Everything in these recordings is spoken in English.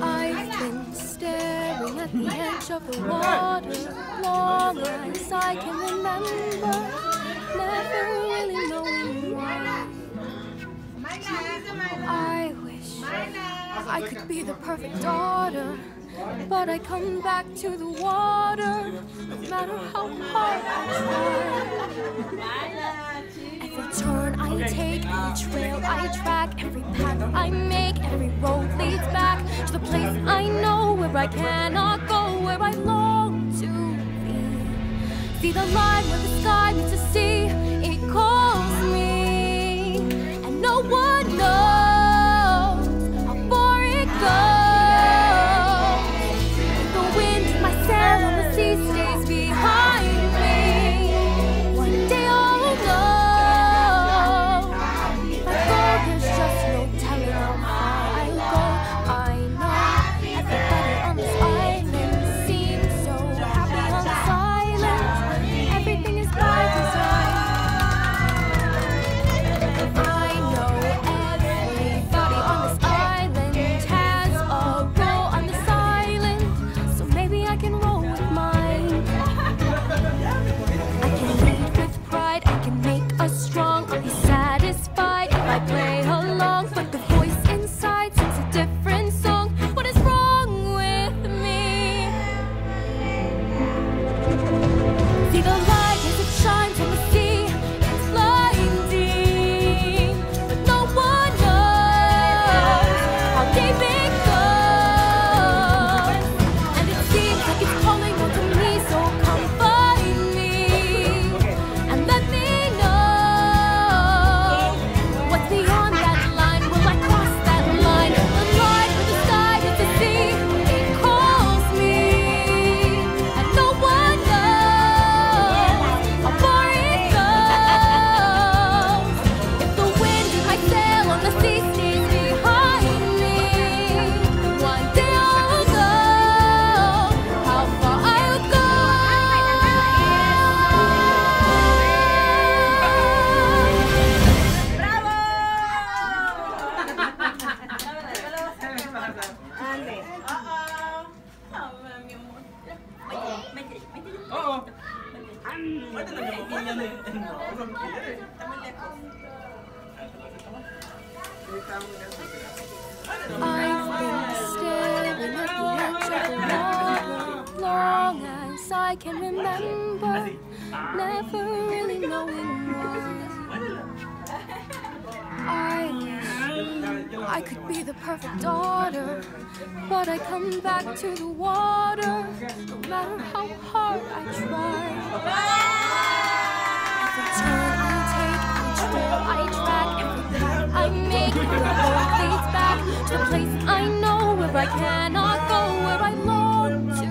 I've been staring at the edge of the water long as I can remember, never really knowing I could be the perfect daughter, but I come back to the water no matter how hard I try. Every turn I take, every trail I track, every path I make, every road leads back to the place I know where I cannot go, where I long to be. See the line where the sky meets the sea, I've been staring at the long as I can remember, never really knowing why. I I could be the perfect daughter, but I come back to the water no matter how hard I try. I cannot go, where I long to.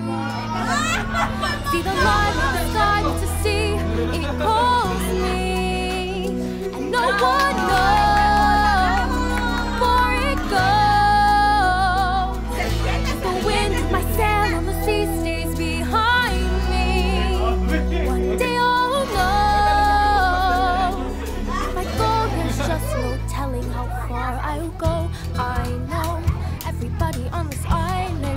See the light of the meets the sea, it calls me, and no one knows where it goes. The wind in my sail on the sea stays behind me. One day I'll know. If I go, there's just no telling how far I'll go. I know everybody on this island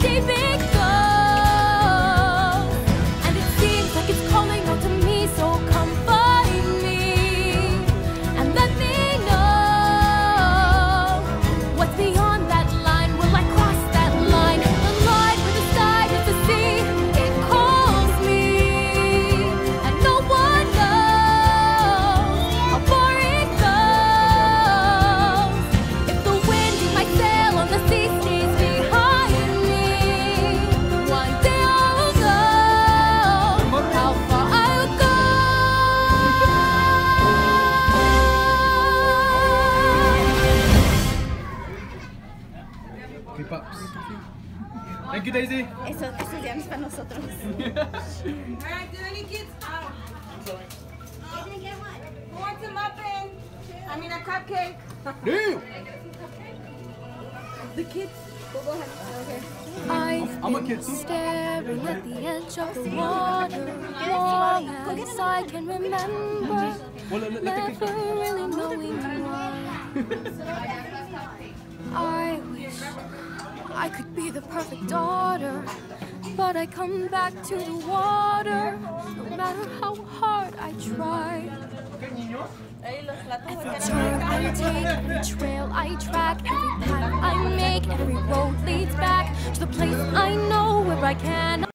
deep in Alright, do any kids? Uh, who wants a muffin? I mean a cupcake. Damn! The kids. Go, go ahead. Okay. I've I'm a kid too. staring at the edge of the water long as I can remember, Well, let, let the never really knowing why. I wish I could be the perfect daughter, but I come back to the water no matter how hard I try. Every turn I take, every trail I track, every path I make, every road leads back to the place I know where I can.